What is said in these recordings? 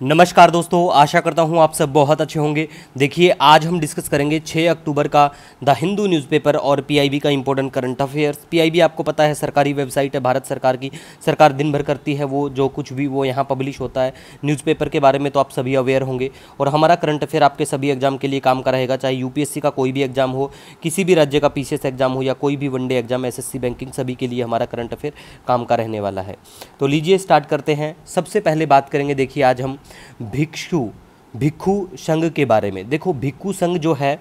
नमस्कार दोस्तों, आशा करता हूँ आप सब बहुत अच्छे होंगे। देखिए, आज हम डिस्कस करेंगे 6 अक्टूबर का द हिंदू न्यूज़पेपर और पीआईबी का इंपॉर्टेंट करंट अफेयर्स पीआईबी आपको पता है, सरकारी वेबसाइट है, भारत सरकार की। सरकार दिन भर करती है वो, जो कुछ भी वो यहाँ पब्लिश होता है। न्यूज़पेपर के बारे में तो आप सभी अवेयर होंगे। और हमारा करंट अफेयर आपके सभी एग्ज़ाम के लिए काम का रहेगा चाहे यूपीएससी का कोई भी एग्ज़ाम हो, किसी भी राज्य का पीसीएस एग्ज़ाम हो या कोई भी वनडे एग्ज़ाम एसएससी बैंकिंग सभी के लिए हमारा करंट अफेयर काम का रहने वाला है। तो लीजिए स्टार्ट करते हैं। सबसे पहले बात करेंगे, देखिए आज हम भिक्षु भिक्षु संघ के बारे में। देखो भिक्षु संघ जो है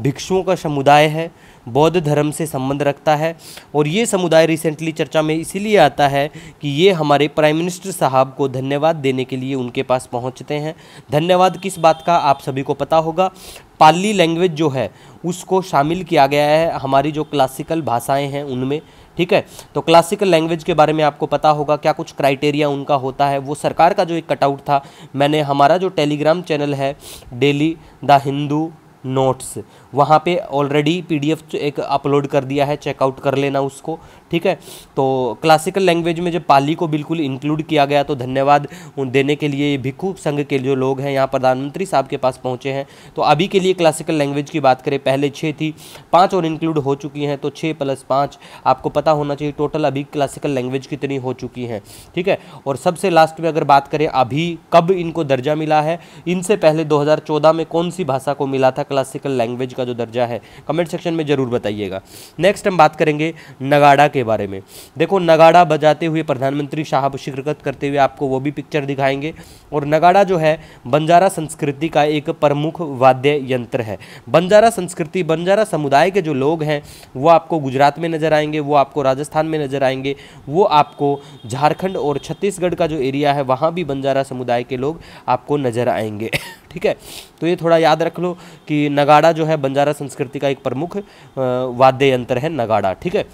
भिक्षुओं का समुदाय है, बौद्ध धर्म से संबंध रखता है और ये समुदाय रिसेंटली चर्चा में इसीलिए आता है कि ये हमारे प्राइम मिनिस्टर साहब को धन्यवाद देने के लिए उनके पास पहुँचते हैं। धन्यवाद किस बात का आप सभी को पता होगा, पाली लैंग्वेज जो है, उसको शामिल किया गया है हमारी जो क्लासिकल भाषाएँ हैं उनमें, ठीक है? तो क्लासिकल लैंग्वेज के बारे में आपको पता होगा, क्या कुछ क्राइटेरिया उनका होता है। वो सरकार का जो एक कटआउट था, मैंने हमारा जो टेलीग्राम चैनल है डेली द हिंदू नोट्स। वहाँ पे ऑलरेडी पीडीएफ एक अपलोड कर दिया है चेकआउट कर लेना उसको, ठीक है? तो क्लासिकल लैंग्वेज में जब पाली को बिल्कुल इंक्लूड किया गया तो धन्यवाद देने के लिए भिक्खु संघ के जो लोग हैं, यहाँ प्रधानमंत्री साहब के पास पहुँचे हैं। तो अभी के लिए क्लासिकल लैंग्वेज की बात करें, पहले छः थी, पाँच और इंक्लूड हो चुकी हैं तो छः प्लस पाँच, आपको पता होना चाहिए टोटल अभी क्लासिकल लैंग्वेज कितनी हो चुकी हैं, ठीक है? और सबसे लास्ट में अगर बात करें, अभी कब इनको दर्जा मिला है, इनसे पहले दो हज़ार चौदह में कौन सी भाषा को मिला था क्लासिकल लैंग्वेज का जो दर्जा है कमेंट सेक्शन में ज़रूर बताइएगा। नेक्स्ट हम बात करेंगे नगाड़ा के बारे में। देखो, नगाड़ा बजाते हुए प्रधानमंत्री साहब शिरकत करते हुए आपको वो भी पिक्चर दिखाएँगे। और नगाड़ा जो है, बंजारा संस्कृति का एक प्रमुख वाद्य यंत्र है। बंजारा संस्कृति, बंजारा समुदाय के जो लोग हैं, वो आपको गुजरात में नज़र आएँगे, वो आपको राजस्थान में नज़र आएँगे, वो आपको झारखंड और छत्तीसगढ़ का जो एरिया है, वहाँ भी बंजारा समुदाय के लोग आपको नज़र आएँगे। ठीक है? तो ये थोड़ा याद रख लो कि नगाड़ा जो है बंजारा संस्कृति का एक प्रमुख वाद्य यंत्र है नगाड़ा, ठीक है?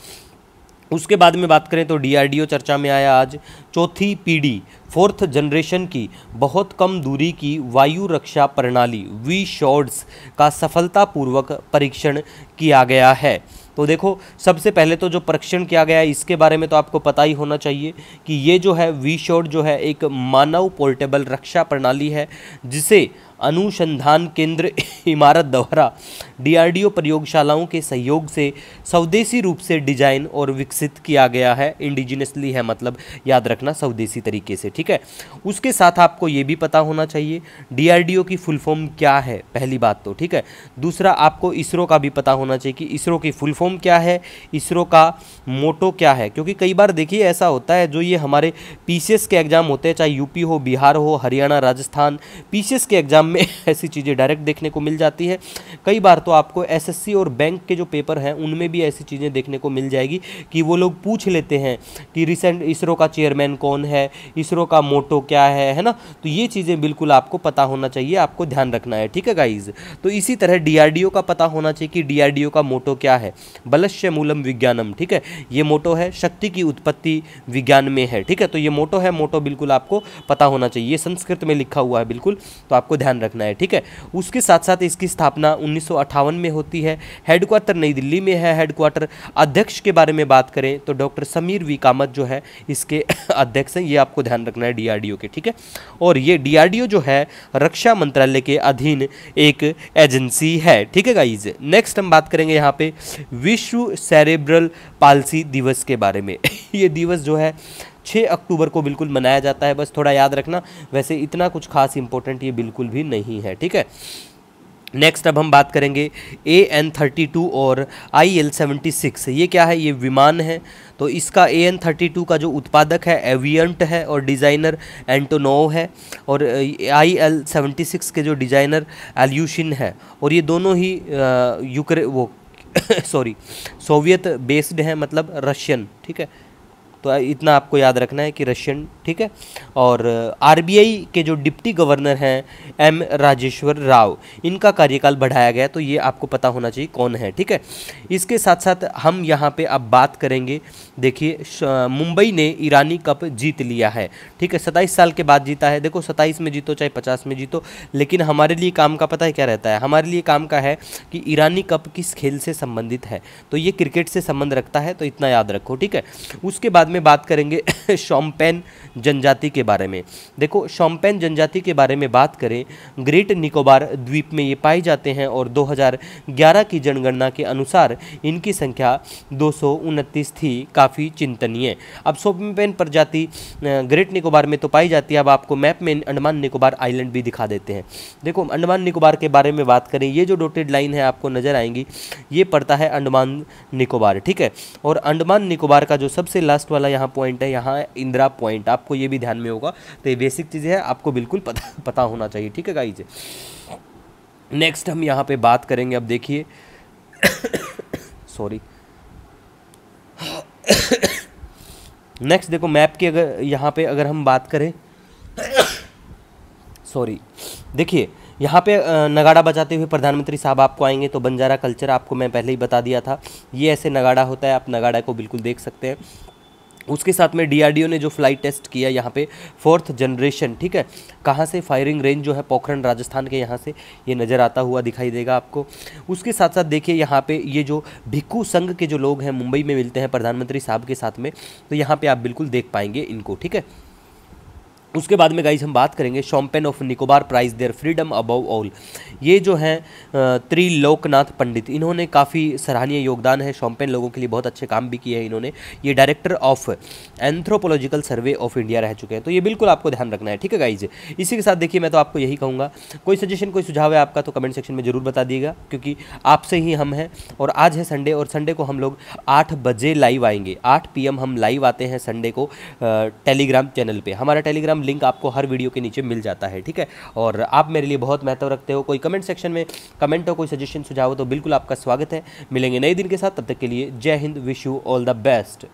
उसके बाद में बात करें तो डीआरडीओ चर्चा में आया आज, चौथी पीढ़ी, फोर्थ जनरेशन की, बहुत कम दूरी की वायु रक्षा प्रणाली वी शॉर्ड्स का सफलतापूर्वक परीक्षण किया गया है। तो देखो, सबसे पहले तो जो परीक्षण किया गया है, इसके बारे में तो आपको पता ही होना चाहिए कि ये जो है वी शॉर्ड जो है एक मानव पोर्टेबल रक्षा प्रणाली है, जिसे अनुसंधान केंद्र इमारत द्वारा डीआरडीओ प्रयोगशालाओं के सहयोग से स्वदेशी रूप से डिज़ाइन और विकसित किया गया है। इंडिजिनसली है मतलब याद रखना स्वदेशी तरीके से, ठीक है? उसके साथ आपको ये भी पता होना चाहिए, डीआरडीओ की फुल फॉर्म क्या है? पहली बात तो ठीक है? दूसरा, आपको इसरो का भी पता होना चाहिए कि इसरो की फुल फॉर्म क्या है, इसरो का मोटो क्या है? क्योंकि कई बार देखिए, ऐसा होता है, जो ये हमारे पीसीएस के एग्ज़ाम होते हैं, चाहे यूपी हो, बिहार हो, हरियाणा, राजस्थान, पीसीएस के एग्ज़ाम एग्ज़ाम में ऐसी चीज़ें डायरेक्ट देखने को मिल जाती है। कई बार तो आपको एसएससी और बैंक के जो पेपर हैं, उनमें भी ऐसी चीज़ें देखने को मिल जाएगी कि वो लोग पूछ लेते हैं कि रिसेंट इसरो का चेयरमैन कौन है, इसरो का मोटो क्या है है ना? तो ये चीज़ें बिल्कुल आपको पता होना चाहिए, आपको ध्यान रखना है, ठीक है गाइज़ तो इसी तरह डीआरडीओ का पता होना चाहिए कि डीआरडीओ का मोटो क्या है। बलश्य मूलम विज्ञानम, ठीक है? ये मोटो है, शक्ति की उत्पत्ति विज्ञान में है, ठीक है? तो ये मोटो है मोटो बिल्कुल आपको पता होना चाहिए। संस्कृत में लिखा हुआ है बिल्कुल तो आपको ध्यान ध्यान रखना है, ठीक है? उसके साथ साथ इसकी स्थापना उन्नीस में होती है। हेडक्वार्टर नई दिल्ली में है। हेडक्वार्टर अध्यक्ष के बारे में बात करें तो डॉक्टर समीर वी कामत जो है, इसके अध्यक्ष हैं। ये आपको ध्यान रखना है डीआरडीओ के, ठीक है? और ये डीआरडीओ जो है, रक्षा मंत्रालय के अधीन एक एजेंसी है, ठीक है गाइज़ नेक्स्ट हम बात करेंगे यहाँ पे विश्व सेरेब्रल पालसी दिवस के बारे में। ये दिवस जो है छः अक्टूबर को बिल्कुल मनाया जाता है। बस थोड़ा याद रखना, वैसे इतना कुछ खास इंपॉर्टेंट ये बिल्कुल भी नहीं है, ठीक है? नेक्स्ट अब हम बात करेंगे ए एन थर्टी टू और आई एल सेवेंटी सिक्स ये क्या है? ये विमान है। तो इसका ए एन थर्टी टू का जो उत्पादक है एवियंट है और डिज़ाइनर एंटोनोव है और आई एल सेवेंटी सिक्स के जो डिज़ाइनर एल्यूशिन है। और ये दोनों ही यूक्रे, वो सॉरी सोवियत बेस्ड है मतलब रशियन ठीक है? तो इतना आपको याद रखना है कि रशियन, ठीक है? और आरबीआई के जो डिप्टी गवर्नर हैं, एम राजेश्वर राव, इनका कार्यकाल बढ़ाया गया तो ये आपको पता होना चाहिए कौन है, ठीक है? इसके साथ साथ हम यहाँ पे अब बात करेंगे, देखिए मुंबई ने ईरानी कप जीत लिया है, ठीक है? सत्ताईस साल के बाद जीता है। देखो, सत्ताईस में जीतो, चाहे पचास में जीतो, लेकिन हमारे लिए काम का पता है क्या रहता है? हमारे लिए काम का है कि ईरानी कप किस खेल से संबंधित है? तो ये क्रिकेट से संबंध रखता है तो इतना याद रखो, ठीक है? उसके बाद में में बात करेंगे शॉम्पेन जनजाति के बारे में। देखो, शॉम्पेन जनजाति के बारे में बात करें, ग्रेट निकोबार द्वीप में ये पाए जाते हैं और 2011 की जनगणना के अनुसार इनकी संख्या दो सौ उनतीस थी। काफ़ी चिंतनीय। अब शॉम्पेन प्रजाति ग्रेट निकोबार में तो पाई जाती है। अब आपको मैप में अंडमान निकोबार आइलैंड भी दिखा देते हैं। देखो, अंडमान निकोबार के बारे में बात करें, ये जो डोटेड लाइन है आपको नज़र आएँगी, ये पड़ता है अंडमान निकोबार, ठीक है? और अंडमान निकोबार का जो सबसे लास्ट वाला यहाँ पॉइंट है, यहाँ इंदिरा पॉइंट आपको ये भी ध्यान में होगा। तो ये बेसिक चीज़ें हैं, आपको बिल्कुल पता पता होना चाहिए, ठीक है गाइज़ नेक्स्ट हम यहाँ पे बात करेंगे, अब देखिए। सॉरी नेक्स्ट देखो मैप की अगर, यहाँ पे अगर हम बात करें। सॉरी देखिए, यहाँ पे नगाड़ा बजाते हुए प्रधानमंत्री साहब आपको आएँगे तो बंजारा कल्चर आपको मैं पहले ही बता दिया था। ये ऐसे नगाड़ा होता है, आप नगाड़ा को बिल्कुल देख सकते हैं। उसके साथ में डीआरडीओ ने जो फ़्लाइट टेस्ट किया यहाँ पे फोर्थ जनरेशन ठीक है? कहाँ से फायरिंग रेंज जो है पोखरण राजस्थान के यहाँ से ये नज़र आता हुआ दिखाई देगा आपको। उसके साथ साथ देखिए यहाँ पे ये जो भिक्खू संघ के जो लोग हैं, मुंबई में मिलते हैं प्रधानमंत्री साहब के साथ में तो यहाँ पर आप बिल्कुल देख पाएँगे इनको, ठीक है? उसके बाद में गाइज़ हम बात करेंगे Shompen of Nicobar prize their freedom above all ये जो हैं त्रिलोकनाथ पंडित, इन्होंने काफ़ी सराहनीय योगदान है शॉम्पेन लोगों के लिए बहुत अच्छे काम भी किए हैं इन्होंने। ये director of anthropological survey of India रह चुके हैं। तो ये बिल्कुल आपको ध्यान रखना है, ठीक है गाइज़ इसी के साथ देखिए, मैं तो आपको यही कहूँगा, कोई सजेशन कोई सुझाव है आपका तो कमेंट सेक्शन में ज़रूर बता दिएगा, क्योंकि आपसे ही हम हैं, और आज है संडे और संडे को हम लोग आठ बजे लाइव आएँगे। आठ पी हम लाइव आते हैं संडे को टेलीग्राम चैनल पर हमारा टेलीग्राम लिंक आपको हर वीडियो के नीचे मिल जाता है, ठीक है? और आप मेरे लिए बहुत महत्व रखते हो। कोई कमेंट सेक्शन में कमेंट हो, कोई सजेशन, सुझाव हो तो बिल्कुल आपका स्वागत है। मिलेंगे नए दिन के साथ, तब तक के लिए जय Hind, wish you all the best.